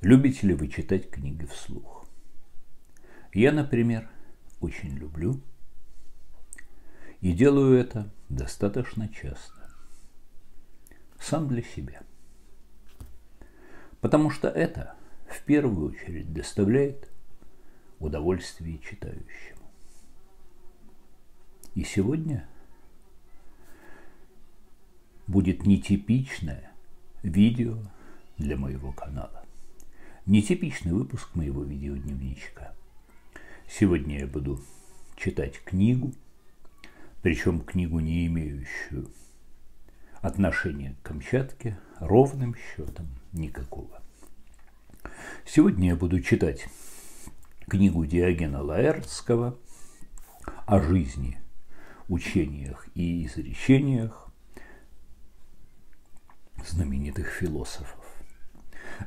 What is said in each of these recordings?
Любите ли вы читать книги вслух? Я, например, очень люблю и делаю это достаточно часто. Сам для себя. Потому что это в первую очередь доставляет удовольствие читающему. И сегодня будет нетипичное видео для моего канала. Нетипичный выпуск моего видеодневничка. Сегодня я буду читать книгу, причем книгу, не имеющую отношения к Камчатке, ровным счетом никакого. Сегодня я буду читать книгу Диогена Лаэртского о жизни, учениях и изречениях знаменитых философов.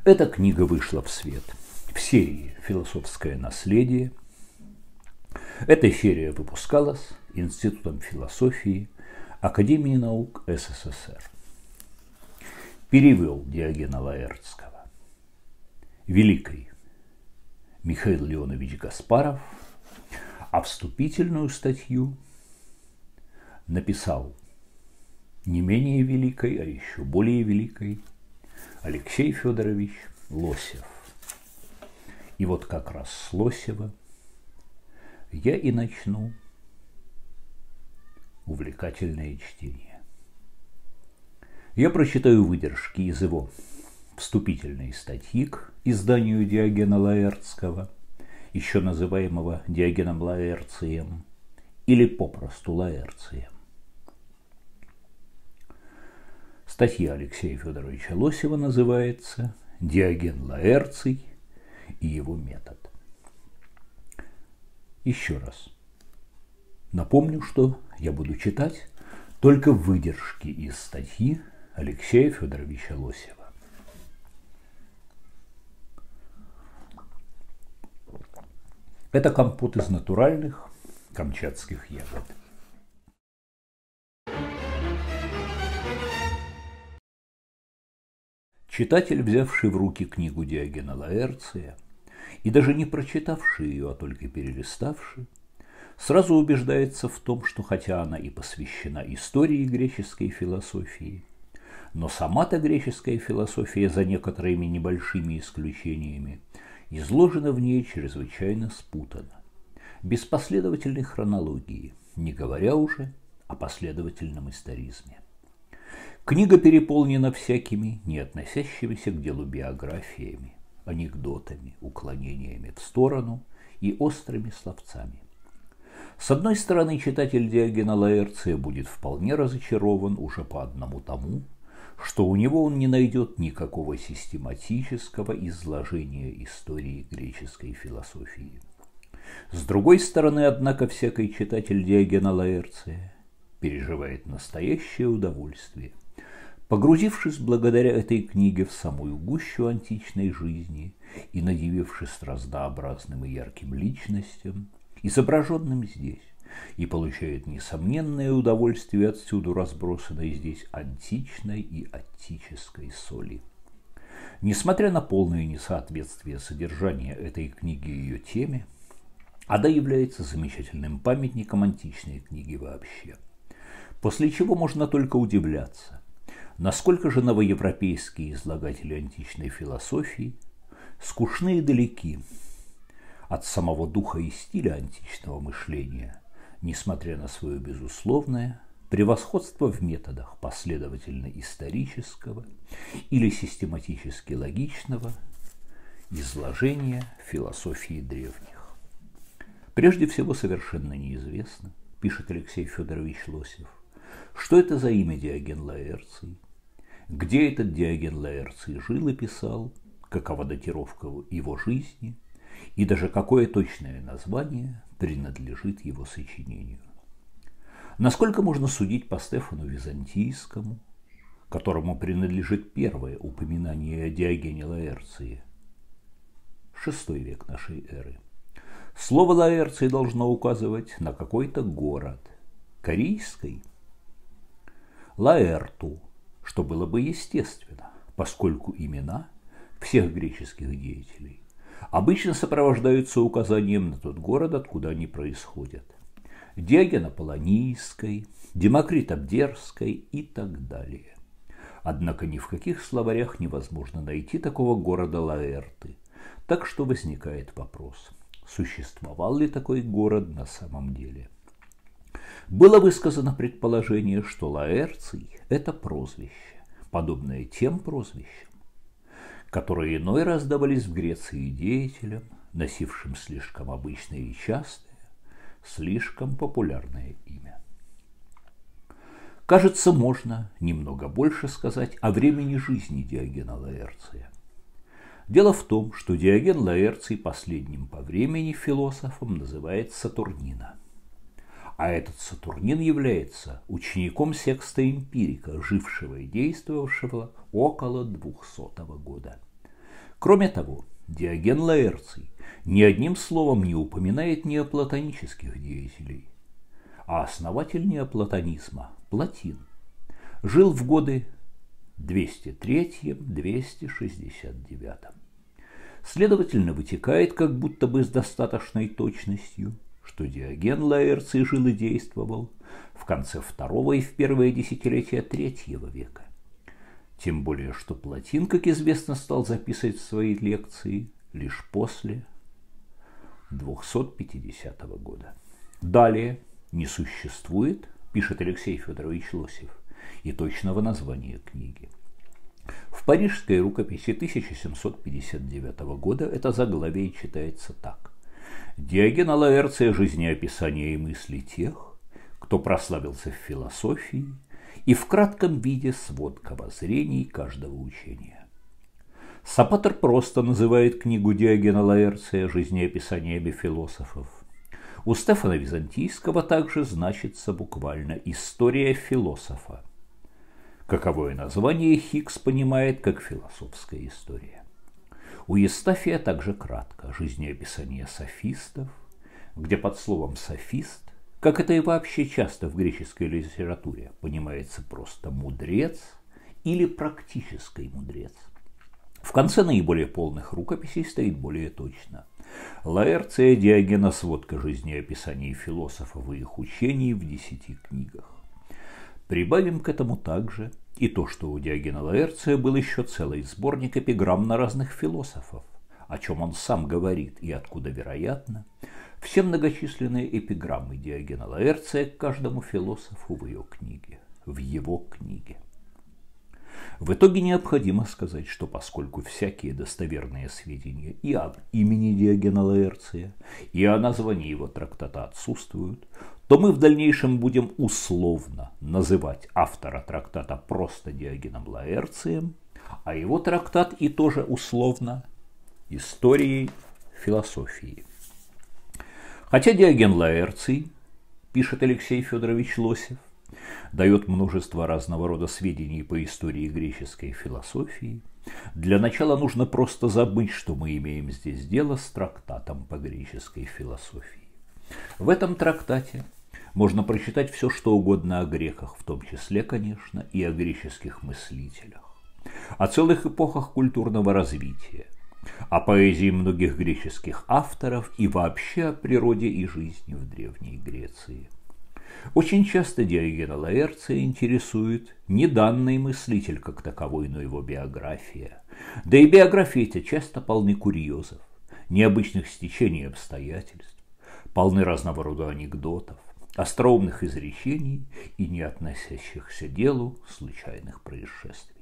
Эта книга вышла в свет в серии «Философское наследие». Эта серия выпускалась Институтом философии Академии наук СССР. Перевел Диогена Лаэртского. Великий Михаил Леонович Гаспаров, а вступительную статью написал не менее великой, а еще более великой Алексей Федорович Лосев. И вот как раз с Лосева я и начну увлекательное чтение. Я прочитаю выдержки из его вступительной статьи к изданию Диогена Лаэртского, еще называемого Диогеном Лаэрцием, или попросту Лаэрцием. Статья Алексея Федоровича Лосева называется «Диоген Лаэрций и его метод». Еще раз. Напомню, что я буду читать только выдержки из статьи Алексея Федоровича Лосева. Это компот из натуральных камчатских ягод – Читатель, взявший в руки книгу Диогена Лаэрция и даже не прочитавший ее, а только перелиставший, сразу убеждается в том, что хотя она и посвящена истории греческой философии, но сама-то греческая философия, за некоторыми небольшими исключениями, изложена в ней чрезвычайно спутанно, без последовательной хронологии, не говоря уже о последовательном историзме. Книга переполнена всякими, не относящимися к делу биографиями, анекдотами, уклонениями в сторону и острыми словцами. С одной стороны, читатель Диогена Лаэрция будет вполне разочарован уже по одному тому, что у него он не найдет никакого систематического изложения истории греческой философии. С другой стороны, однако, всякий читатель Диогена Лаэрция переживает настоящее удовольствие – Погрузившись благодаря этой книге в самую гущу античной жизни и надевившись разнообразным и ярким личностям, изображенным здесь, и получает несомненное удовольствие отсюда разбросанной здесь античной и аттической соли. Несмотря на полное несоответствие содержания этой книги ее теме, она является замечательным памятником античной книги вообще. После чего можно только удивляться, Насколько же новоевропейские излагатели античной философии скучны и далеки от самого духа и стиля античного мышления, несмотря на свое безусловное превосходство в методах последовательно исторического или систематически логичного изложения философии древних. Прежде всего совершенно неизвестно, пишет Алексей Федорович Лосев, что это за имя Диоген Лаэрций, где этот Диоген Лаэрций жил и писал, какова датировка его жизни и даже какое точное название принадлежит его сочинению. Насколько можно судить по Стефану Византийскому, которому принадлежит первое упоминание о Диогене Лаэрции, шестой век нашей эры. Слово Лаэрции должно указывать на какой-то город, корейской – Лаэрту, что было бы естественно, поскольку имена всех греческих деятелей обычно сопровождаются указанием на тот город, откуда они происходят. Диогена Полонийской, Демокрита Бдерской и так далее. Однако ни в каких словарях невозможно найти такого города Лаэрты, так что возникает вопрос, существовал ли такой город на самом деле. Было высказано предположение, что Лаэрций – это прозвище, подобное тем прозвищам, которые иной раз давались в Греции деятелям, носившим слишком обычное и частое, слишком популярное имя. Кажется, можно немного больше сказать о времени жизни Диогена Лаэрция. Дело в том, что Диоген Лаэрций последним по времени философом называет Сатурнина. А этот Сатурнин является учеником секста Эмпирика, жившего и действовавшего около 200 года. Кроме того, Диоген Лаэрций ни одним словом не упоминает неоплатонических деятелей, а основатель неоплатонизма – Платин. Жил в годы 203-269. Следовательно, вытекает как будто бы с достаточной точностью, что Диоген Лаэрций жил и действовал в конце второго и в первое десятилетие третьего века. Тем более, что Платин, как известно, стал записывать свои лекции лишь после 250 года. Далее не существует, пишет Алексей Федорович Лосев, и точного названия книги. В парижской рукописи 1759 года это заглавие читается так. Диоген Лаэрция «Жизнеописание и мысли тех, кто прославился в философии и в кратком виде сводка воззрений каждого учения. Сапатер просто называет книгу Диогена Лаэрция жизнеописаниями философов. У Стефана Византийского также значится буквально «История философа». Каковое название Хикс понимает как философская история. У Естафия также кратко «Жизнеописание софистов», где под словом «софист» Как это и вообще часто в греческой литературе понимается просто мудрец или практический мудрец. В конце наиболее полных рукописей стоит более точно. Лаэрция Диогена сводка жизнеописаний философов и их учений в десяти книгах. Прибавим к этому также и то, что у Диогена Лаэрция был еще целый сборник эпиграмм на разных философов, о чем он сам говорит и откуда, вероятно, все многочисленные эпиграммы Диогена Лаэрция к каждому философу в ее книге, в его книге. В итоге необходимо сказать, что поскольку всякие достоверные сведения и об имени Диогена Лаэрция, и о названии его трактата отсутствуют, то мы в дальнейшем будем условно называть автора трактата просто Диогеном Лаэрцием, а его трактат и тоже условно историей философии. Хотя Диоген Лаэрций, пишет Алексей Федорович Лосев, дает множество разного рода сведений по истории греческой философии, для начала нужно просто забыть, что мы имеем здесь дело с трактатом по греческой философии. В этом трактате можно прочитать все, что угодно о греках, в том числе, конечно, и о греческих мыслителях, о целых эпохах культурного развития, о поэзии многих греческих авторов и вообще о природе и жизни в Древней Греции. Очень часто Диогена Лаэрция интересует не данный мыслитель как таковой, но его биография. Да и биографии эти часто полны курьезов, необычных стечений обстоятельств, полны разного рода анекдотов, остроумных изречений и не относящихся делу случайных происшествий.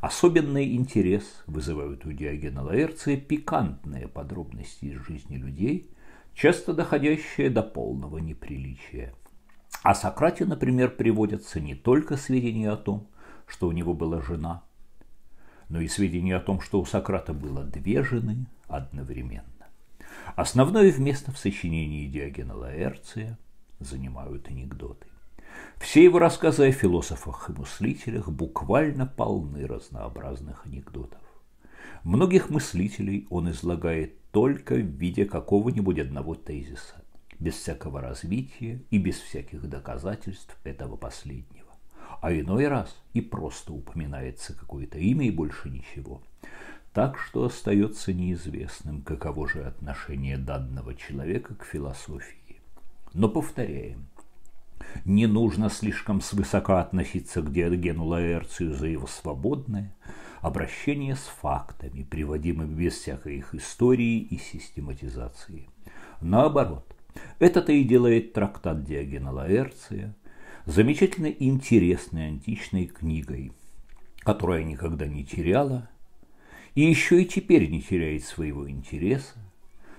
Особенный интерес вызывают у Диогена Лаэрция пикантные подробности из жизни людей, часто доходящие до полного неприличия. О Сократе, например, приводятся не только сведения о том, что у него была жена, но и сведения о том, что у Сократа было две жены одновременно. Основное место в сочинении Диогена Лаэрция занимают анекдоты. Все его рассказы о философах и мыслителях буквально полны разнообразных анекдотов. Многих мыслителей он излагает только в виде какого-нибудь одного тезиса, без всякого развития и без всяких доказательств этого последнего. А иной раз и просто упоминается какое-то имя и больше ничего. Так что остается неизвестным, каково же отношение данного человека к философии. Но повторяем, не нужно слишком свысока относиться к Диогену Лаэрцию за его свободное обращение с фактами, приводимыми без всякой их истории и систематизации. Наоборот, это-то и делает трактат Диогена Лаэрция замечательно интересной античной книгой, которая никогда не теряла и еще и теперь не теряет своего интереса,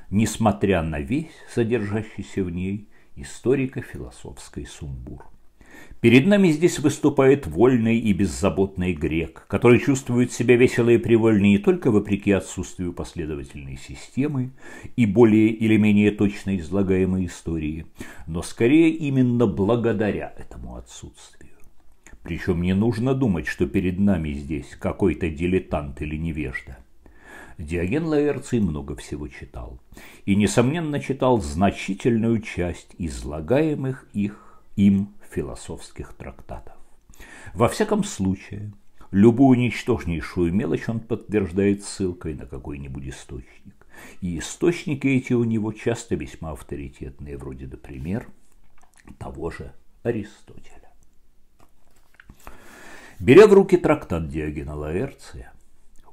несмотря на весь содержащийся в ней историко-философский сумбур. Перед нами здесь выступает вольный и беззаботный грек, который чувствует себя весело и привольно не только вопреки отсутствию последовательной системы и более или менее точно излагаемой истории, но скорее именно благодаря этому отсутствию. Причем не нужно думать, что перед нами здесь какой-то дилетант или невежда. Диоген Лаэрций много всего читал. И, несомненно, читал значительную часть излагаемых их им философских трактатов. Во всяком случае, любую ничтожнейшую мелочь он подтверждает ссылкой на какой-нибудь источник. И источники эти у него часто весьма авторитетные, вроде, например, того же Аристотеля. Беря в руки трактат Диогена Лаэрция,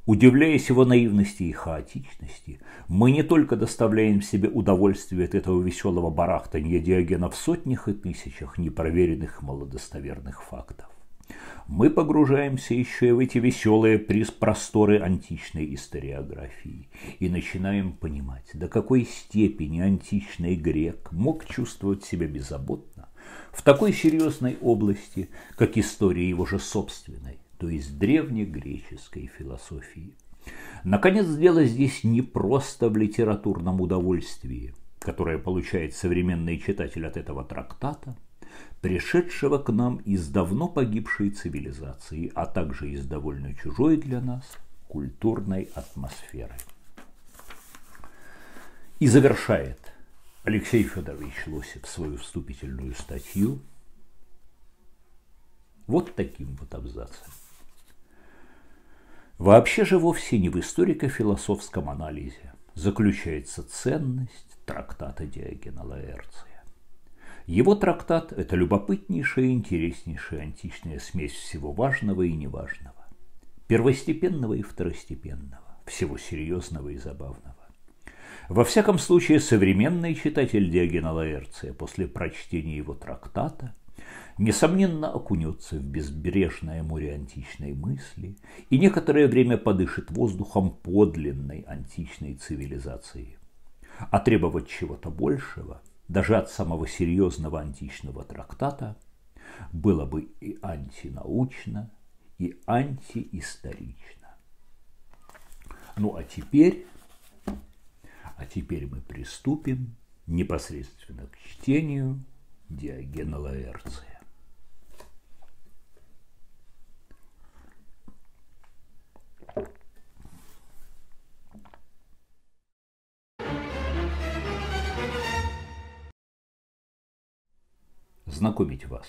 Удивляясь его наивности и хаотичности, мы не только доставляем себе удовольствие от этого веселого барахтанья Диогена в сотнях и тысячах непроверенных малодостоверных фактов. Мы погружаемся еще и в эти веселые просторы античной историографии и начинаем понимать, до какой степени античный грек мог чувствовать себя беззаботно в такой серьезной области, как история его же собственной то есть древнегреческой философии. Наконец, дело здесь не просто в литературном удовольствии, которое получает современный читатель от этого трактата, пришедшего к нам из давно погибшей цивилизации, а также из довольно чужой для нас культурной атмосферы. И завершает Алексей Федорович Лосев свою вступительную статью вот таким вот абзацем. Вообще же вовсе не в историко-философском анализе заключается ценность трактата Диогена Лаэрция. Его трактат – это любопытнейшая и интереснейшая античная смесь всего важного и неважного, первостепенного и второстепенного, всего серьезного и забавного. Во всяком случае, современный читатель Диогена Лаэрция после прочтения его трактата – несомненно окунется в безбрежное море античной мысли и некоторое время подышит воздухом подлинной античной цивилизации. А требовать чего-то большего, даже от самого серьезного античного трактата, было бы и антинаучно, и антиисторично. Ну а теперь, а теперь мы приступим непосредственно к чтению Диогена Лаэрция. знакомить вас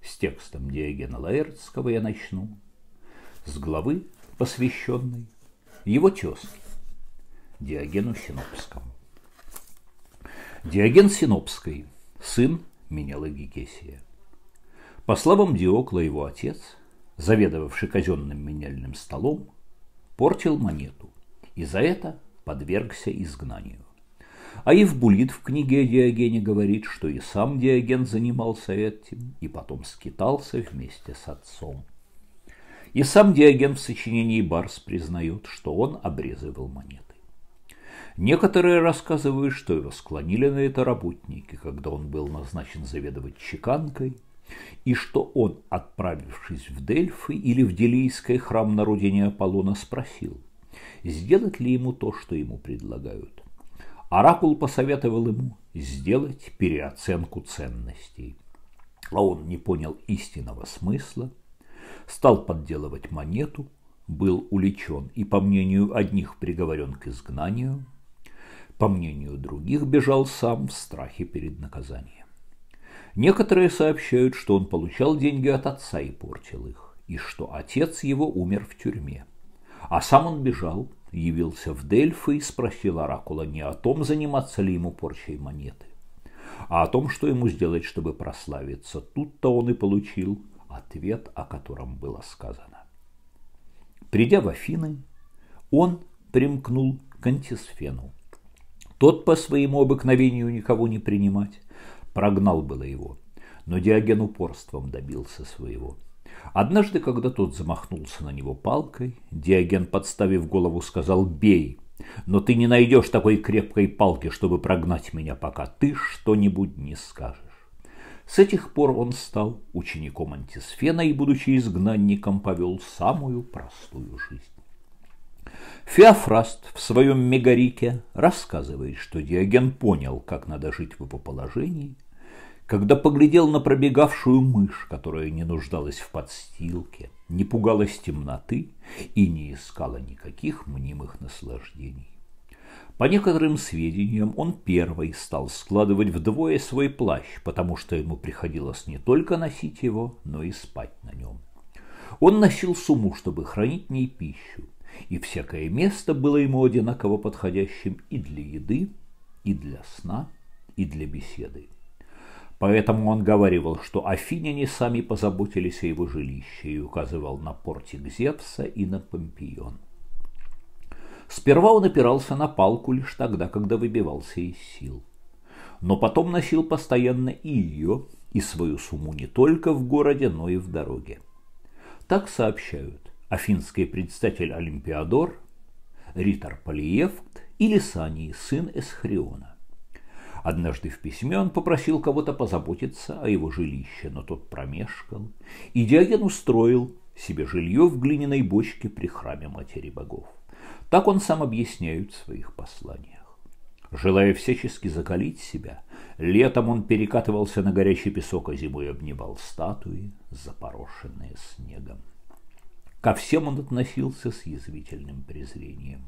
с текстом Диогена Лаэртского я начну с главы, посвященной его тезке Диогену Синопскому. Диоген Синопский, сын Менелы Гекесия. По словам Диокла, его отец, заведовавший казенным меняльным столом, портил монету и за это подвергся изгнанию. А Евбулит в книге о Диогене говорит, что и сам Диоген занимался этим, и потом скитался вместе с отцом. И сам Диоген в сочинении Барс признает, что он обрезывал монеты. Некоторые рассказывают, что его склонили на это работники, когда он был назначен заведовать чеканкой, и что он, отправившись в Дельфы или в Делийский храм на родине Аполлона, спросил, сделать ли ему то, что ему предлагают. Оракул посоветовал ему сделать переоценку ценностей. А он не понял истинного смысла, стал подделывать монету, был уличен и, по мнению одних, приговорен к изгнанию, по мнению других, бежал сам в страхе перед наказанием. Некоторые сообщают, что он получал деньги от отца и портил их, и что отец его умер в тюрьме – А сам он бежал, явился в Дельфы и спросил Оракула не о том, заниматься ли ему порчей монеты, а о том, что ему сделать, чтобы прославиться. Тут-то он и получил ответ, о котором было сказано. Придя в Афины, он примкнул к антисфену. Тот по своему обыкновению никого не принимать, прогнал было его, но Диоген упорством добился своего. Однажды, когда тот замахнулся на него палкой, Диоген, подставив голову, сказал «Бей!» но ты не найдешь такой крепкой палки, чтобы прогнать меня, пока ты что-нибудь не скажешь. С этих пор он стал учеником антисфена и, будучи изгнанником, повел самую простую жизнь. Феофраст в своем мегарике рассказывает, что Диоген понял, как надо жить в его положении, когда поглядел на пробегавшую мышь, которая не нуждалась в подстилке, не пугалась темноты и не искала никаких мнимых наслаждений. По некоторым сведениям, он первый стал складывать вдвое свой плащ, потому что ему приходилось не только носить его, но и спать на нем. Он носил сумму, чтобы хранить в ней пищу, и всякое место было ему одинаково подходящим и для еды, и для сна, и для беседы. Поэтому он говорил, что афиняне сами позаботились о его жилище и указывал на портик Зевса и на Помпион. Сперва он опирался на палку лишь тогда, когда выбивался из сил. Но потом носил постоянно и ее, и свою сумму не только в городе, но и в дороге. Так сообщают афинский предстатель Олимпиадор, Ритор Полиевт и Лисаний, сын Эсхриона. Однажды в письме он попросил кого-то позаботиться о его жилище, но тот промешкал, и Диоген устроил себе жилье в глиняной бочке при храме Матери Богов. Так он сам объясняет в своих посланиях. Желая всячески закалить себя, летом он перекатывался на горячий песок, а зимой обнимал статуи, запорошенные снегом. Ко всем он относился с язвительным презрением.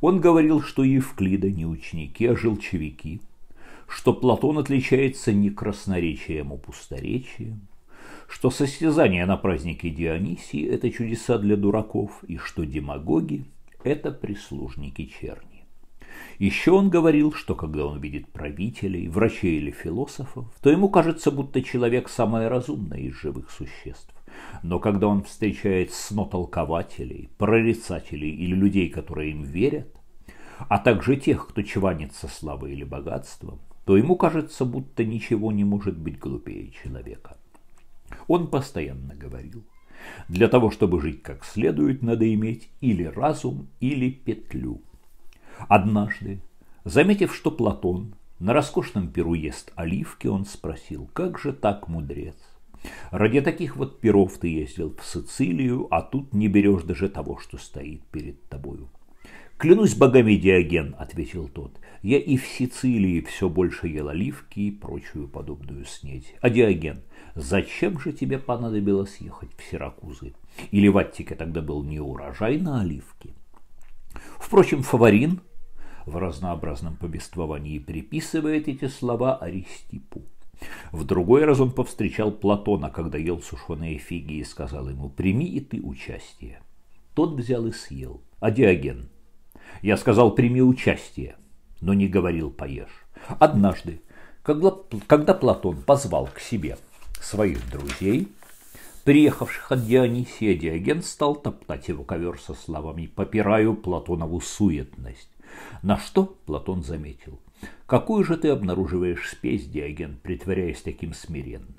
Он говорил, что Евклида не ученики, а жилчевики, что Платон отличается не красноречием, а пусторечием, что состязания на празднике Дионисии – это чудеса для дураков, и что демагоги это прислужники черни. Еще он говорил, что когда он видит правителей, врачей или философов, то ему кажется, будто человек самое разумное из живых существ. Но когда он встречает снотолкователей, прорицателей или людей, которые им верят, а также тех, кто чванится славой или богатством, то ему кажется, будто ничего не может быть глупее человека. Он постоянно говорил, для того, чтобы жить как следует, надо иметь или разум, или петлю. Однажды, заметив, что Платон на роскошном перу ест оливки, он спросил, как же так, мудрец? Ради таких вот перов ты ездил в Сицилию, а тут не берешь даже того, что стоит перед тобою. «Клянусь богами, Диоген», — ответил тот, — «я и в Сицилии все больше ел оливки и прочую подобную снедь. А Диоген, зачем же тебе понадобилось ехать в Сиракузы? Или в Аттике тогда был не урожай на оливки?» Впрочем, Фаворин в разнообразном повествовании приписывает эти слова Аристипу. В другой раз он повстречал Платона, когда ел сушеные фиги, и сказал ему «Прими и ты участие». Тот взял и съел. А Диоген – я сказал, прими участие, но не говорил поешь. Однажды, когда, Платон позвал к себе своих друзей, приехавших от Дионисия, Диоген стал топтать его ковер со словами «попираю Платонову суетность». На что Платон заметил, «Какую же ты обнаруживаешь спесь, Диоген, притворяясь таким смиренным?»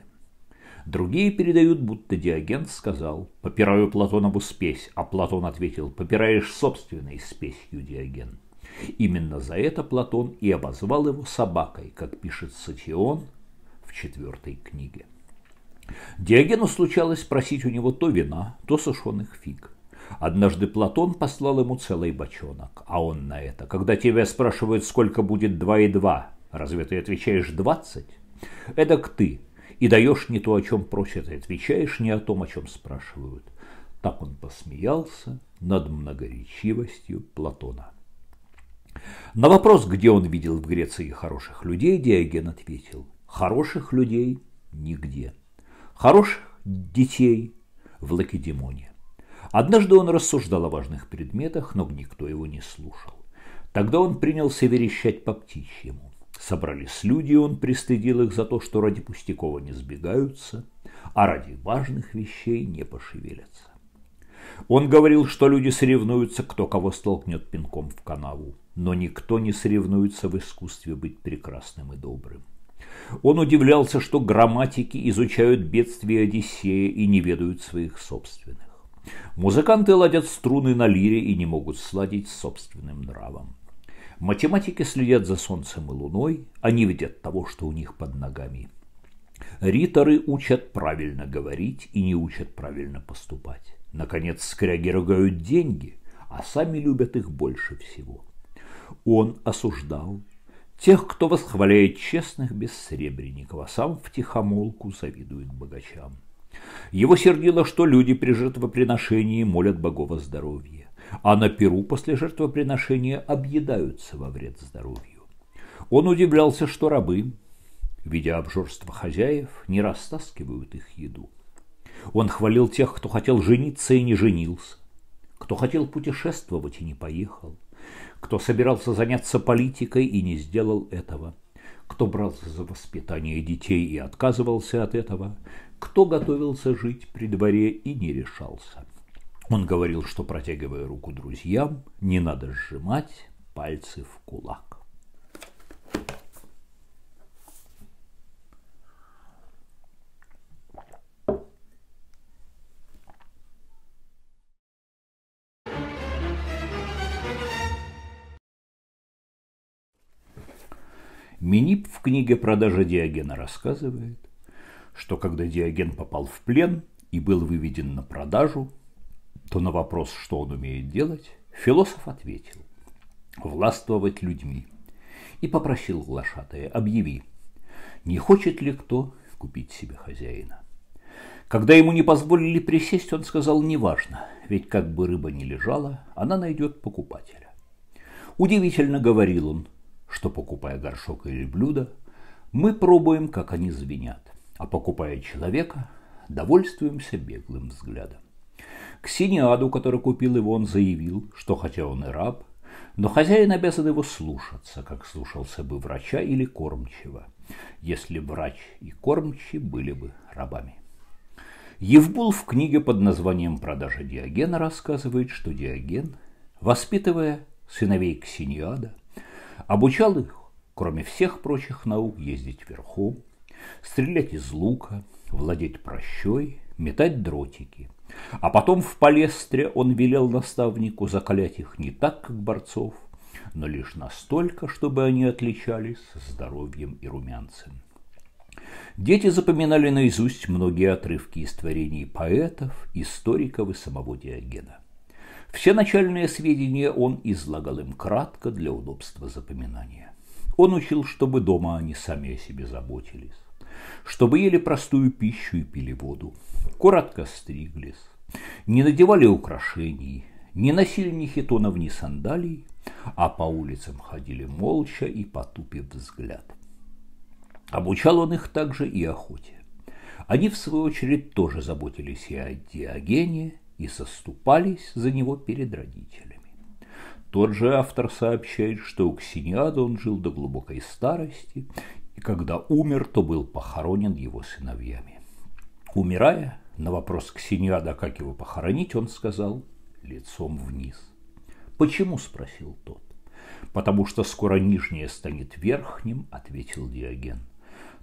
Другие передают, будто Диоген сказал «попираю Платонову спесь», а Платон ответил «попираешь собственной спесью, Диоген». Именно за это Платон и обозвал его собакой, как пишет Сатион в четвертой книге. Диогену случалось просить у него то вина, то сушеных фиг. Однажды Платон послал ему целый бочонок, а он на это, когда тебя спрашивают, сколько будет два и два, разве ты отвечаешь двадцать? Эдак ты, и даешь не то, о чем просят, и отвечаешь не о том, о чем спрашивают. Так он посмеялся над многоречивостью Платона. На вопрос, где он видел в Греции хороших людей, Диоген ответил, хороших людей нигде, хороших детей в Лакедемоне. Однажды он рассуждал о важных предметах, но никто его не слушал. Тогда он принялся верещать по птичьему. Собрались люди, он пристыдил их за то, что ради пустякова не сбегаются, а ради важных вещей не пошевелятся. Он говорил, что люди соревнуются, кто кого столкнет пинком в канаву, но никто не соревнуется в искусстве быть прекрасным и добрым. Он удивлялся, что грамматики изучают бедствия Одиссея и не ведают своих собственных. Музыканты ладят струны на лире и не могут сладить собственным нравом. Математики следят за солнцем и луной, они видят того, что у них под ногами. Риторы учат правильно говорить и не учат правильно поступать. Наконец, скряги ругают деньги, а сами любят их больше всего. Он осуждал тех, кто восхваляет честных бессребренников, а сам втихомолку завидует богачам. Его сердило, что люди при жертвоприношении молят богов о здоровье, а на перу после жертвоприношения объедаются во вред здоровью. Он удивлялся, что рабы, видя обжорство хозяев, не растаскивают их еду. Он хвалил тех, кто хотел жениться и не женился, кто хотел путешествовать и не поехал, кто собирался заняться политикой и не сделал этого, кто брался за воспитание детей и отказывался от этого, кто готовился жить при дворе и не решался. Он говорил, что, протягивая руку друзьям, не надо сжимать пальцы в кулак. Минип в книге «Продажа Диогена» рассказывает, что когда Диоген попал в плен и был выведен на продажу, то на вопрос, что он умеет делать, философ ответил – властвовать людьми. И попросил глашатая, объяви, не хочет ли кто купить себе хозяина. Когда ему не позволили присесть, он сказал, неважно, ведь как бы рыба ни лежала, она найдет покупателя. Удивительно говорил он, что, покупая горшок или блюдо, мы пробуем, как они звенят, а покупая человека, довольствуемся беглым взглядом. К Синиаду, который купил его, он заявил, что хотя он и раб, но хозяин обязан его слушаться, как слушался бы врача или кормчего, если врач и кормчий были бы рабами. Евбул в книге под названием «Продажа Диогена» рассказывает, что Диоген, воспитывая сыновей Ксениада, Обучал их, кроме всех прочих наук, ездить верхом, стрелять из лука, владеть прощой, метать дротики. А потом в палестре он велел наставнику закалять их не так, как борцов, но лишь настолько, чтобы они отличались здоровьем и румянцем. Дети запоминали наизусть многие отрывки из творений поэтов, историков и самого Диогена. Все начальные сведения он излагал им кратко для удобства запоминания. Он учил, чтобы дома они сами о себе заботились, чтобы ели простую пищу и пили воду, коротко стриглись, не надевали украшений, не носили ни хитонов, ни сандалий, а по улицам ходили молча и потупив взгляд. Обучал он их также и охоте. Они, в свою очередь, тоже заботились и о Диогене, и соступались за него перед родителями. Тот же автор сообщает, что у Ксениада он жил до глубокой старости, когда умер, то был похоронен его сыновьями. Умирая, на вопрос Ксениада, как его похоронить, он сказал лицом вниз. «Почему?» – спросил тот. «Потому что скоро нижнее станет верхним», – ответил Диоген.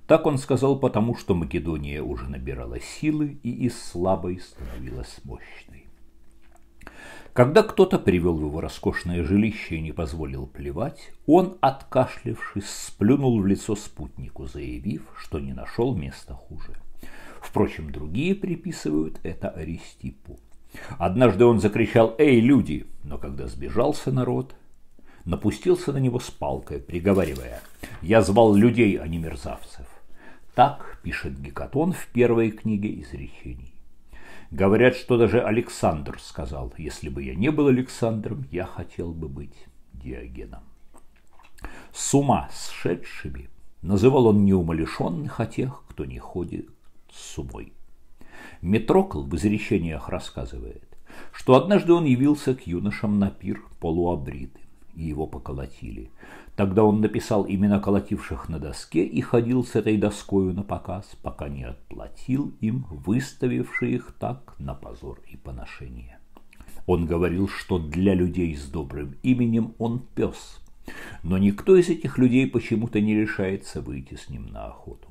Так он сказал, потому что Македония уже набирала силы и из слабой становилась мощной. Когда кто-то привел в его роскошное жилище и не позволил плевать, он, откашлившись, сплюнул в лицо спутнику, заявив, что не нашел места хуже. Впрочем, другие приписывают это Аристипу. Однажды он закричал «Эй, люди!», но когда сбежался народ, напустился на него с палкой, приговаривая «Я звал людей, а не мерзавцев». Так пишет Гекатон в первой книге изречений. Говорят, что даже Александр сказал, если бы я не был Александром, я хотел бы быть Диогеном. С ума сшедшими называл он неумалишенных, а тех, кто не ходит с умой. Метрокл в изречениях рассказывает, что однажды он явился к юношам на пир полуобритым, и его поколотили. Тогда он написал имена колотивших на доске и ходил с этой доскою на показ, пока не отплатил им, выставивший их так на позор и поношение. Он говорил, что для людей с добрым именем он пес, но никто из этих людей почему-то не решается выйти с ним на охоту.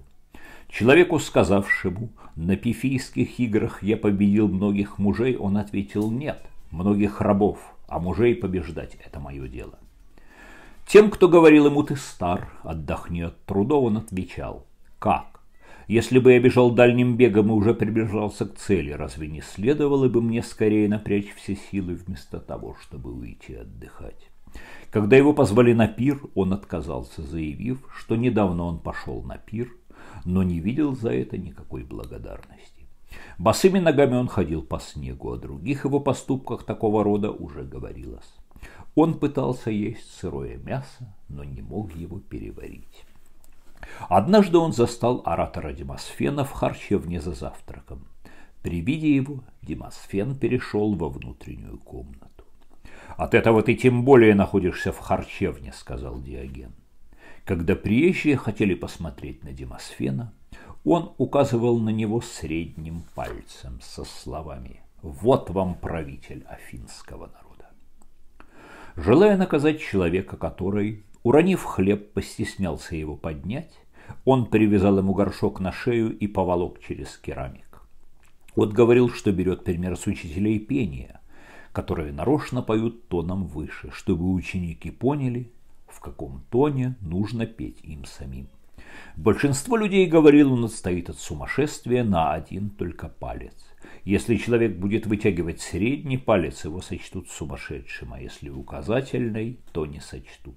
Человеку, сказавшему, на пифийских играх я победил многих мужей, он ответил нет, многих рабов, а мужей побеждать – это мое дело. Тем, кто говорил ему «ты стар, отдохни от трудов», он отвечал «как? Если бы я бежал дальним бегом и уже приближался к цели, разве не следовало бы мне скорее напрячь все силы вместо того, чтобы уйти отдыхать?» Когда его позвали на пир, он отказался, заявив, что недавно он пошел на пир, но не видел за это никакой благодарности. Босыми ногами он ходил по снегу, о других его поступках такого рода уже говорилось. Он пытался есть сырое мясо, но не мог его переварить. Однажды он застал оратора Демосфена в харчевне за завтраком. При виде его Демосфен перешел во внутреннюю комнату. «От этого ты тем более находишься в харчевне», — сказал Диоген. Когда приезжие хотели посмотреть на Демосфена, он указывал на него средним пальцем со словами «Вот вам правитель афинского народа». Желая наказать человека, который, уронив хлеб, постеснялся его поднять, он привязал ему горшок на шею и поволок через керамик. Вот говорил, что берет пример с учителей пения, которые нарочно поют тоном выше, чтобы ученики поняли, в каком тоне нужно петь им самим. Большинство людей, говорил он, отстоит от сумасшествия на один только палец. Если человек будет вытягивать средний палец, его сочтут сумасшедшим, а если указательный, то не сочтут.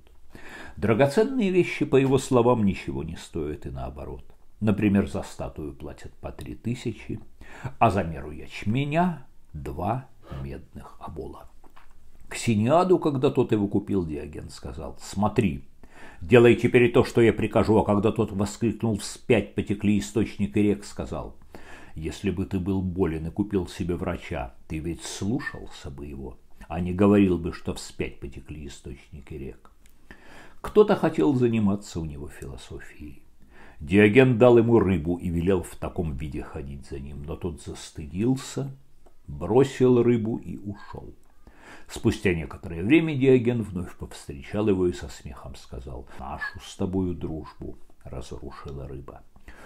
Драгоценные вещи, по его словам, ничего не стоят и наоборот. Например, за статую платят по три тысячи, а за меру ячменя – два медных обола. К Синиаду, когда тот его купил, Диоген сказал, «Смотри, делай теперь то, что я прикажу». А когда тот воскликнул вспять, потекли источники рек, сказал, «Если бы ты был болен и купил себе врача, ты ведь слушался бы его, а не говорил бы, что вспять потекли источники рек». Кто-то хотел заниматься у него философией. Диоген дал ему рыбу и велел в таком виде ходить за ним, но тот застыдился, бросил рыбу и ушел. Спустя некоторое время Диоген вновь повстречал его и со смехом сказал «Нашу с тобою дружбу разрушила рыба».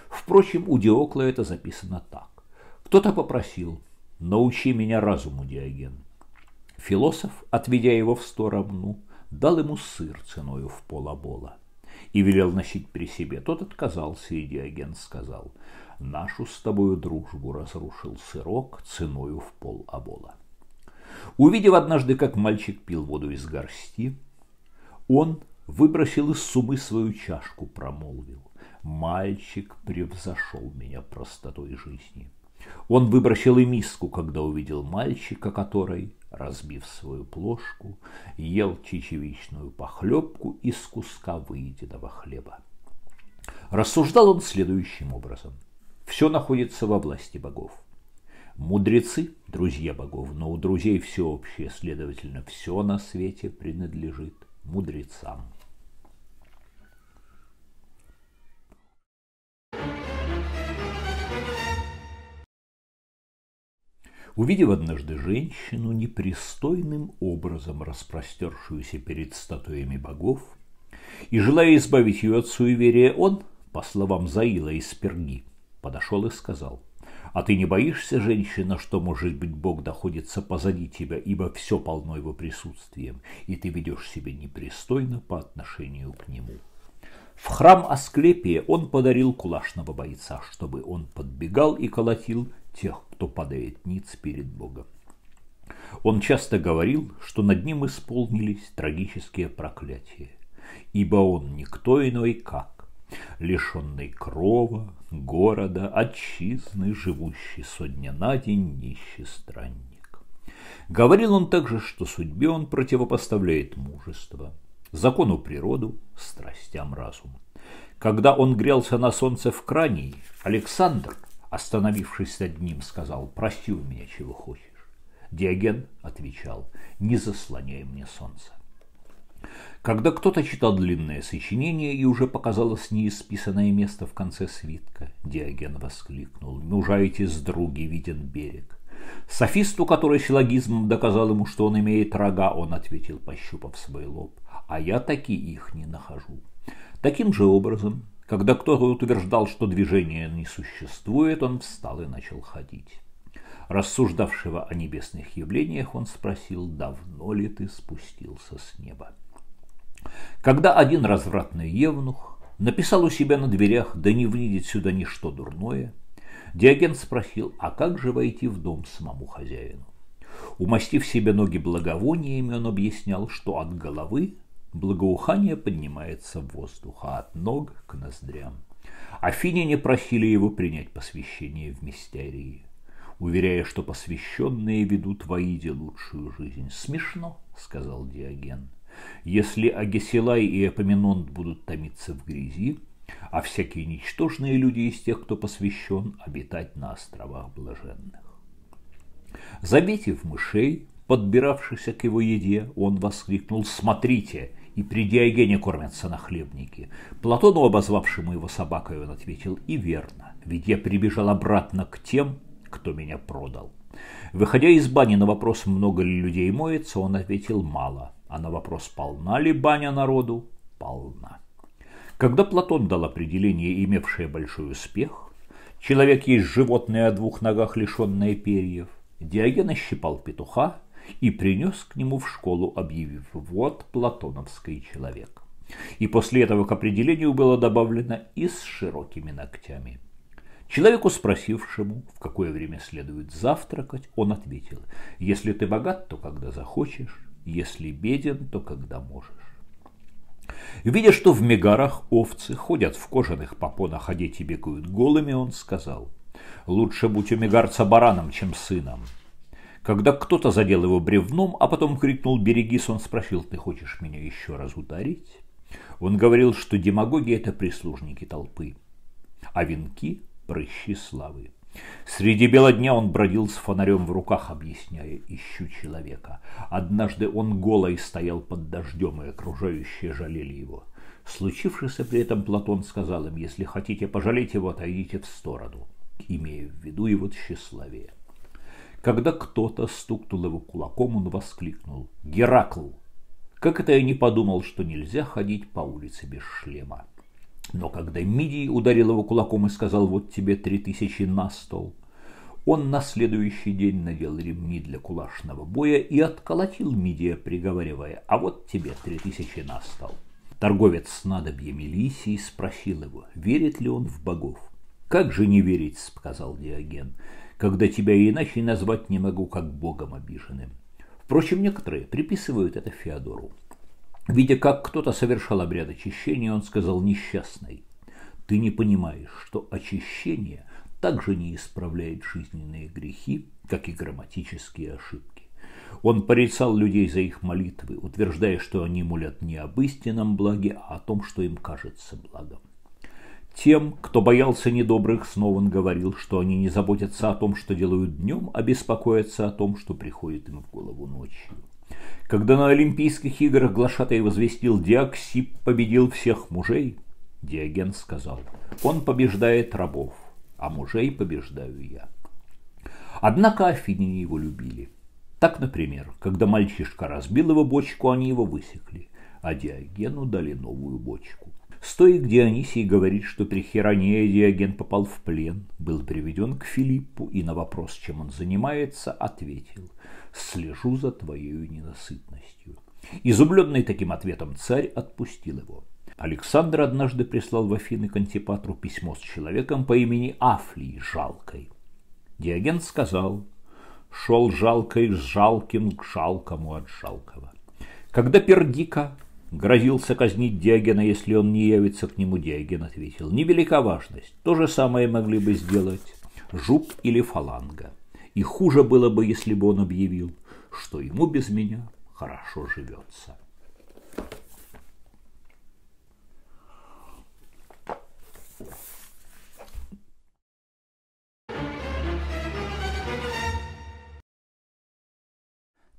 Впрочем, у Диокла это записано так. Кто-то попросил «Научи меня разуму, Диоген». Философ, отведя его в сторону, дал ему сыр ценою в полобола и велел носить при себе. Тот отказался, и Диоген сказал «Нашу с тобою дружбу разрушил сырок ценою в пол обола». Увидев однажды, как мальчик пил воду из горсти, он выбросил из сумы свою чашку, промолвил. Мальчик превзошел меня простотой жизни. Он выбросил и миску, когда увидел мальчика, который, разбив свою плошку, ел чечевичную похлебку из куска выеденного хлеба. Рассуждал он следующим образом. Все находится во власти богов. Мудрецы – друзья богов, но у друзей все общее, следовательно, все на свете принадлежит мудрецам. Увидев однажды женщину, непристойным образом распростершуюся перед статуями богов, и желая избавить ее от суеверия, он, по словам Заила из Перги, подошел и сказал, а ты не боишься, женщина, что, может быть, Бог находится позади тебя, ибо все полно его присутствием, и ты ведешь себя непристойно по отношению к нему. В храм Асклепия он подарил кулашного бойца, чтобы он подбегал и колотил тех, кто падает ниц перед Богом. Он часто говорил, что над ним исполнились трагические проклятия, ибо он никто иной, как лишенный крова, города, отчизны, живущий со дня на день нищий странник. Говорил он также, что судьбе он противопоставляет мужество, закону природу, страстям разум. Когда он грелся на солнце в Крании, Александр, остановившись над сказал, «Прости у меня, чего хочешь». Диоген отвечал, не заслоняй мне солнце. Когда кто-то читал длинное сочинение и уже показалось неисписанное место в конце свитка, Диоген воскликнул «Мужайтесь, други, виден берег». Софисту, который силлогизмом доказал ему, что он имеет рога, он ответил, пощупав свой лоб, «А я таки их не нахожу». Таким же образом, когда кто-то утверждал, что движения не существует, он встал и начал ходить. Рассуждавшего о небесных явлениях, он спросил, давно ли ты спустился с неба. Когда один развратный евнух написал у себя на дверях «Да не выйдет сюда ничто дурное», Диоген спросил, а как же войти в дом самому хозяину? Умастив себе ноги благовониями, он объяснял, что от головы благоухание поднимается в воздух, а от ног к ноздрям. Афиняне просили его принять посвящение в мистерии, уверяя, что посвященные ведут в лучшую жизнь. «Смешно», — сказал Диоген. Если Агесилай и Эпоминонт будут томиться в грязи, а всякие ничтожные люди из тех, кто посвящен, обитать на островах блаженных. Заметив мышей, подбиравшихся к его еде, он воскликнул «Смотрите!» и при Диогене кормятся на хлебнике. Платону, обозвавшему его собакой, он ответил «И верно, ведь я прибежал обратно к тем, кто меня продал». Выходя из бани на вопрос, много ли людей моется, он ответил «Мало» а на вопрос, полна ли баня народу, полна. Когда Платон дал определение, имевшее большой успех, человек есть животное о двух ногах, лишенное перьев, Диоген ощипал петуха и принес к нему в школу, объявив «Вот платоновский человек». И после этого к определению было добавлено «и с широкими ногтями». Человеку, спросившему, в какое время следует завтракать, он ответил «Если ты богат, то когда захочешь, если беден, то когда можешь. Видя, что в мегарах овцы ходят в кожаных попонах, а дети бегают голыми, он сказал, «Лучше будь у мегарца бараном, чем сыном». Когда кто-то задел его бревном, а потом крикнул «Берегись!», он спросил, «Ты хочешь меня еще раз ударить?» Он говорил, что демагоги – это прислужники толпы, а венки – прыщи славы. Среди бела дня он бродил с фонарем в руках, объясняя «ищу человека». Однажды он голой стоял под дождем, и окружающие жалели его. Случившийся при этом Платон сказал им, если хотите пожалеть его, отойдите в сторону, имея в виду его тщеславие. Когда кто-то стукнул его кулаком, он воскликнул «Геракл! Как это я не подумал, что нельзя ходить по улице без шлема!» Но когда Мидий ударил его кулаком и сказал «вот тебе три тысячи на стол», он на следующий день надел ремни для кулашного боя и отколотил Мидия, приговаривая «а вот тебе три тысячи на стол». Торговец с надобьями Лисии спросил его, верит ли он в богов. «Как же не верить?» — сказал Диоген, «когда тебя иначе назвать не могу, как богом обиженным». Впрочем, некоторые приписывают это Феодору. Видя, как кто-то совершал обряд очищения, он сказал несчастный, ты не понимаешь, что очищение также не исправляет жизненные грехи, как и грамматические ошибки. Он порицал людей за их молитвы, утверждая, что они молят не об истинном благе, а о том, что им кажется благом. Тем, кто боялся недобрых снов, он говорил, что они не заботятся о том, что делают днем, а беспокоятся о том, что приходит им в голову ночью. Когда на Олимпийских играх глашатай возвестил Диаксип победил всех мужей, Диоген сказал, он побеждает рабов, а мужей побеждаю я. Однако афиняне его любили. Так, например, когда мальчишка разбил его бочку, они его высекли, а Диогену дали новую бочку. Стоит Дионисий говорит, что при Херонее Диоген попал в плен, был приведен к Филиппу и на вопрос, чем он занимается, ответил «Слежу за твоей ненасытностью». Изумленный таким ответом царь отпустил его. Александр однажды прислал в Афины к Антипатру письмо с человеком по имени Афлий Жалкой. Диоген сказал «Шел жалкой с жалким к жалкому от жалкого». Когда Пердика Грозился казнить Диогена, если он не явится к нему. Диоген ответил, невелика важность. То же самое могли бы сделать Жук или Фаланга. И хуже было бы, если бы он объявил, что ему без меня хорошо живется.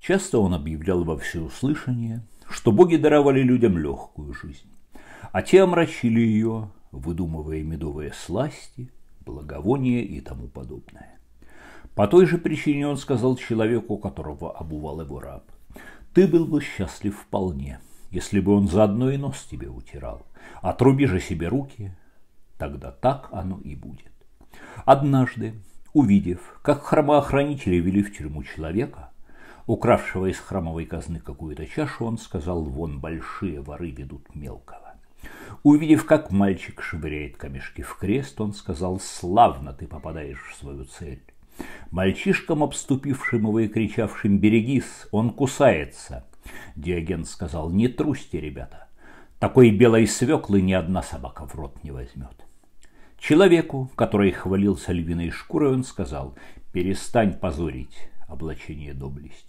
Часто он объявлял во всеуслышание, что боги даровали людям легкую жизнь, а те омрачили ее, выдумывая медовые сласти, благовония и тому подобное. По той же причине он сказал человеку, которого обувал его раб, «Ты был бы счастлив вполне, если бы он заодно и нос тебе утирал. Отруби же себе руки, тогда так оно и будет». Однажды, увидев, как храмоохранители вели в тюрьму человека, укравшего из храмовой казны какую-то чашу, он сказал, вон большие воры ведут мелкого. Увидев, как мальчик швыряет камешки в крест, он сказал, славно ты попадаешь в свою цель. Мальчишкам, обступившим его и кричавшим «Берегись! Он кусается!» Диоген сказал «Не трусьте, ребята! Такой белой свеклы ни одна собака в рот не возьмет». Человеку, который хвалился львиной шкурой, он сказал «Перестань позорить облачение доблести».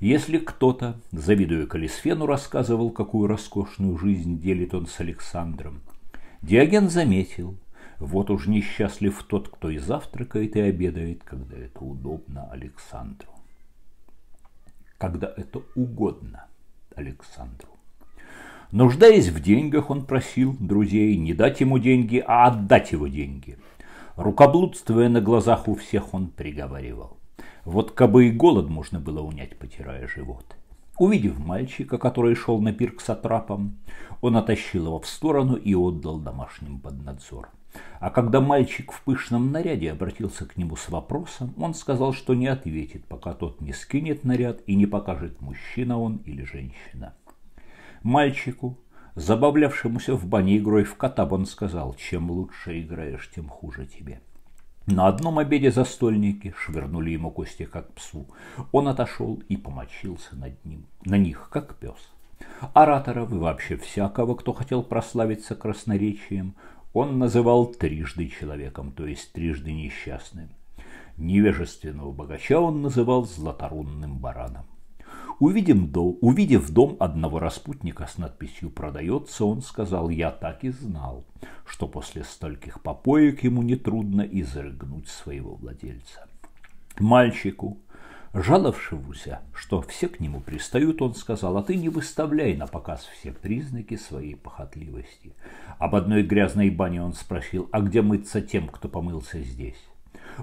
Если кто-то, завидуя Калисфену, рассказывал, какую роскошную жизнь делит он с Александром, Диоген заметил, вот уж несчастлив тот, кто и завтракает, и обедает, когда это удобно Александру. Когда это угодно Александру. Нуждаясь в деньгах, он просил друзей не дать ему деньги, а отдать его деньги. Рукоблудствуя на глазах у всех, он приговаривал. Вот кабы и голод можно было унять, потирая живот. Увидев мальчика, который шел на пир к сатрапам, он оттащил его в сторону и отдал домашним под надзор. А когда мальчик в пышном наряде обратился к нему с вопросом, он сказал, что не ответит, пока тот не скинет наряд и не покажет, мужчина он или женщина. Мальчику, забавлявшемуся в бане игрой в кота, он сказал, чем лучше играешь, тем хуже тебе. На одном обеде застольники швырнули ему кости, как псу. Он отошел и помочился над ним, на них, как пес. Ораторов и вообще всякого, кто хотел прославиться красноречием, он называл трижды человеком, то есть трижды несчастным. Невежественного богача он называл златорунным бараном. Увидим дом, увидев дом одного распутника с надписью «Продается», он сказал, «Я так и знал, что после стольких попоек ему нетрудно изрыгнуть своего владельца». Мальчику, жаловавшемуся, что все к нему пристают, он сказал, «А ты не выставляй на показ все признаки своей похотливости». Об одной грязной бане он спросил, «А где мыться тем, кто помылся здесь?»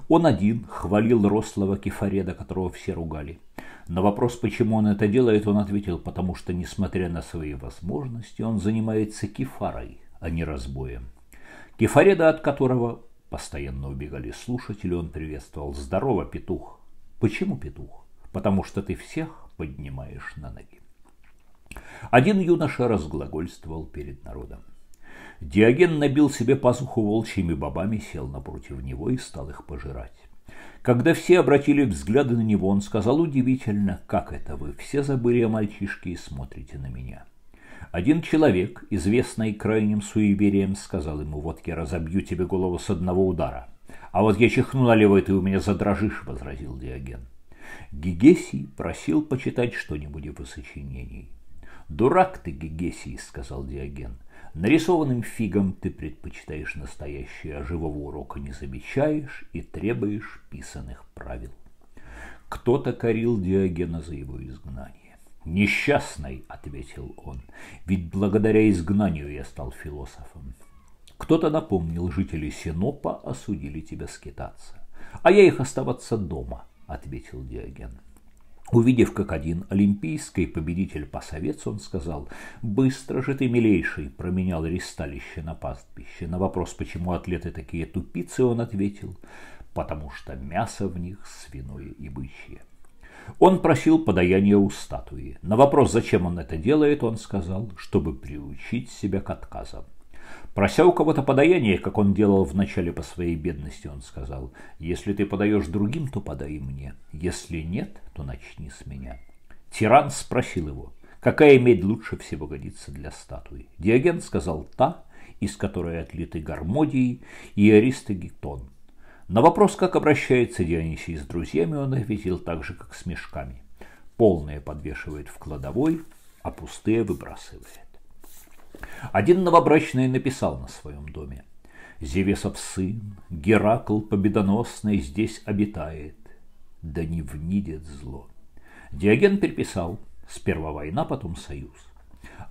Он один хвалил рослого кефареда, которого все ругали. На вопрос, почему он это делает, он ответил, потому что, несмотря на свои возможности, он занимается кефарой, а не разбоем. Кефареда, от которого постоянно убегали слушатели, он приветствовал. Здорово, петух. Почему петух? Потому что ты всех поднимаешь на ноги. Один юноша разглагольствовал перед народом. Диоген набил себе пазуху волчьими бобами, сел напротив него и стал их пожирать. Когда все обратили взгляды на него, он сказал удивительно, как это вы все забыли о мальчишке и смотрите на меня. Один человек, известный крайним суеверием, сказал ему, вот я разобью тебе голову с одного удара. А вот я чихну налево, и ты у меня задрожишь, возразил Диоген. Гигесий просил почитать что-нибудь в сочинении. «Дурак ты, Гегесий», — сказал Диоген. Нарисованным фигом ты предпочитаешь настоящее, а живого урока не замечаешь и требуешь писанных правил. Кто-то корил Диогена за его изгнание. «Несчастный», — ответил он, — «ведь благодаря изгнанию я стал философом». Кто-то напомнил, жители Синопа осудили тебя скитаться. «А я их оставаться дома», — ответил Диоген. Увидев, как один олимпийский победитель пасовец, он сказал, «Быстро же ты, милейший, променял ристалище на пастбище». На вопрос, почему атлеты такие тупицы, он ответил, «Потому что мясо в них свиное и бычье». Он просил подаяния у статуи. На вопрос, зачем он это делает, он сказал, чтобы приучить себя к отказам. Прося у кого-то подаяние, как он делал вначале по своей бедности, он сказал, «Если ты подаешь другим, то подай мне. Если нет, то начни с меня». Тиран спросил его, какая медь лучше всего годится для статуи. Диоген сказал «та», из которой отлиты Гармодий и Аристогетон. На вопрос, как обращается Дионисий с друзьями, он ответил так же, как с мешками. Полные подвешивает в кладовой, а пустые выбрасывает. Один новобрачный написал на своем доме. Зевесов сын, Геракл победоносный здесь обитает, да не внидет зло. Диоген переписал «Сперва война, потом союз».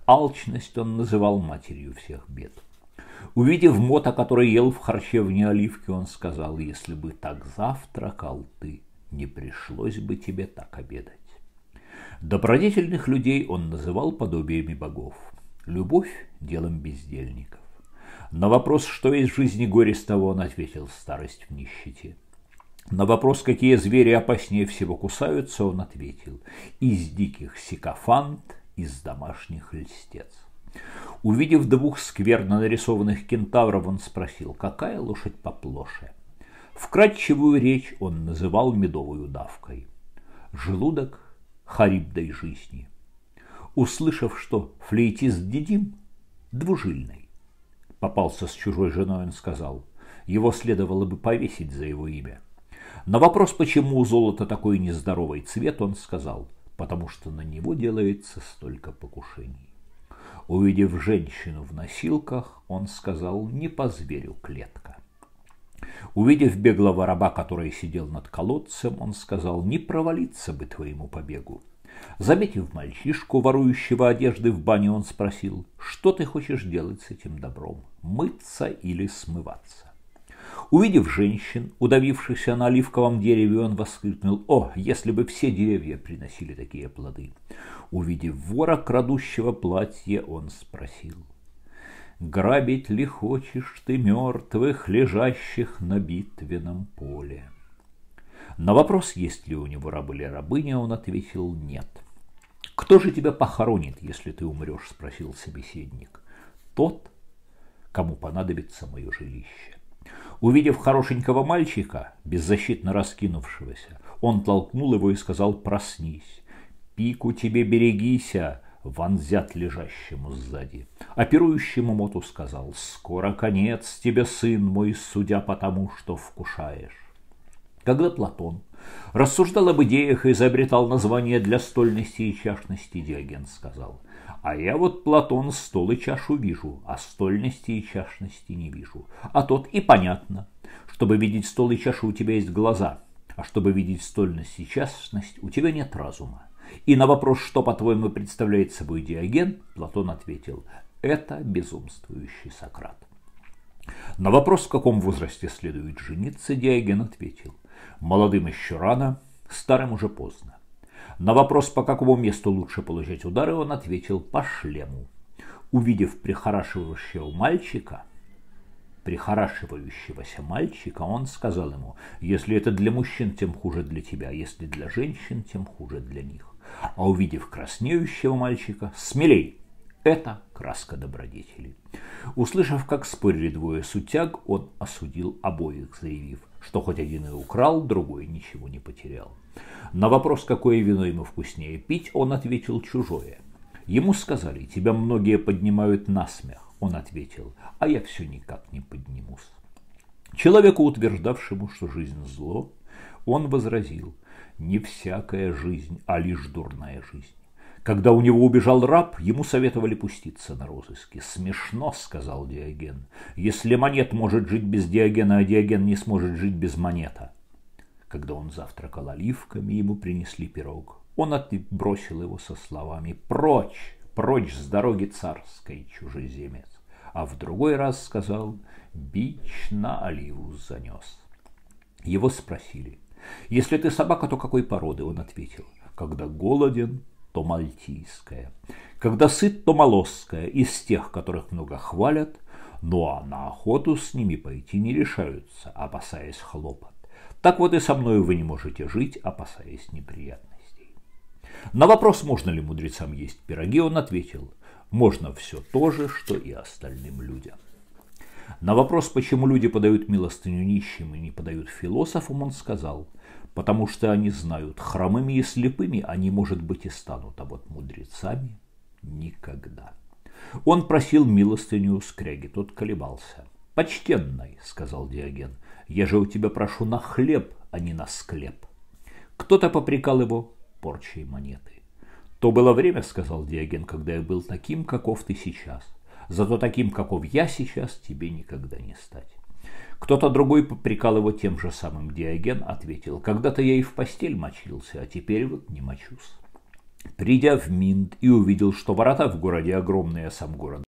Алчность он называл матерью всех бед. Увидев мота, который ел в харчевне оливки, он сказал, если бы так завтракал ты, не пришлось бы тебе так обедать. Добродетельных людей он называл подобиями богов. Любовь – делом бездельников. На вопрос, что есть в жизни горестого, он ответил «старость в нищете». На вопрос, какие звери опаснее всего кусаются, он ответил «из диких сикофант, из домашних льстец». Увидев двух скверно нарисованных кентавров, он спросил, какая лошадь поплоше. Вкрадчивую речь он называл медовую давкой. Желудок – харибдой жизни. Услышав, что флейтист Дидим двужильный, попался с чужой женой, он сказал, его следовало бы повесить за его имя. На вопрос, почему у золота такой нездоровый цвет, он сказал, потому что на него делается столько покушений. Увидев женщину в носилках, он сказал, не по зверю клетка. Увидев беглого раба, который сидел над колодцем, он сказал, не провалиться бы твоему побегу. Заметив мальчишку, ворующего одежды в бане, он спросил, что ты хочешь делать с этим добром, мыться или смываться? Увидев женщин, удавившихся на оливковом дереве, он воскликнул, «О, если бы все деревья приносили такие плоды!» Увидев вора, крадущего платье, он спросил, «Грабить ли хочешь ты мертвых, лежащих на битвенном поле?» На вопрос, есть ли у него раб или рабыня, он ответил «нет». «Кто же тебя похоронит, если ты умрешь?» – спросил собеседник. «Тот, кому понадобится мое жилище». Увидев хорошенького мальчика, беззащитно раскинувшегося, он толкнул его и сказал «проснись, пику тебе берегися», вонзят лежащему сзади. Оперующему Моту сказал «скоро конец тебе, сын мой, судя по тому, что вкушаешь». Когда Платон рассуждал об идеях и изобретал названия для стольности и чашности, Диоген сказал – а я вот, Платон, стол и чашу вижу, а стольности и чашности не вижу. А тот и понятно. Чтобы видеть стол и чашу, у тебя есть глаза, а чтобы видеть стольность и чашность, у тебя нет разума. И на вопрос, что, по-твоему, представляет собой Диоген, Платон ответил, это безумствующий Сократ. На вопрос, в каком возрасте следует жениться, Диоген ответил, молодым еще рано, старым уже поздно. На вопрос, по какому месту лучше получать удары, он ответил по шлему. Увидев прихорашивающего мальчика, прихорашивающегося мальчика, он сказал ему, если это для мужчин, тем хуже для тебя, если для женщин, тем хуже для них. А увидев краснеющего мальчика, смелей, это краска добродетели. Услышав, как спорили двое сутяг, он осудил обоих, заявив, что хоть один и украл, другой ничего не потерял. На вопрос, какое вино ему вкуснее пить, он ответил чужое. Ему сказали, тебя многие поднимают на смех. Он ответил, а я все никак не поднимусь. Человеку, утверждавшему, что жизнь зло, он возразил, не всякая жизнь, а лишь дурная жизнь. Когда у него убежал раб, ему советовали пуститься на розыски. «Смешно», — сказал Диоген. «Если монет может жить без Диогена, а Диоген не сможет жить без монета». Когда он завтракал оливками, ему принесли пирог. Он отбросил его со словами «Прочь, прочь с дороги царской, чужеземец!» А в другой раз сказал «Бич на оливу занес». Его спросили «Если ты собака, то какой породы?» Он ответил «Когда голоден, то мальтийская. Когда сыт, то молосская, из тех, которых много хвалят, ну а на охоту с ними пойти не решаются, опасаясь хлопот. Так вот и со мной вы не можете жить, опасаясь неприятностей. На вопрос, можно ли мудрецам есть пироги, он ответил, можно все то же, что и остальным людям. На вопрос, почему люди подают милостыню нищим и не подают философам, он сказал, потому что они знают, хромыми и слепыми они, может быть, и станут, а вот мудрецами никогда. Он просил милостыню у скряги, тот колебался. «Почтенный», — сказал Диоген, я же у тебя прошу на хлеб, а не на склеп. Кто-то попрекал его порчей монеты. То было время, сказал Диоген, когда я был таким, каков ты сейчас. Зато таким, каков я сейчас, тебе никогда не стать. Кто-то другой попрекал его тем же самым. Диоген ответил, когда-то я и в постель мочился, а теперь вот не мочусь. Придя в Минд и увидел, что ворота в городе огромные, а сам город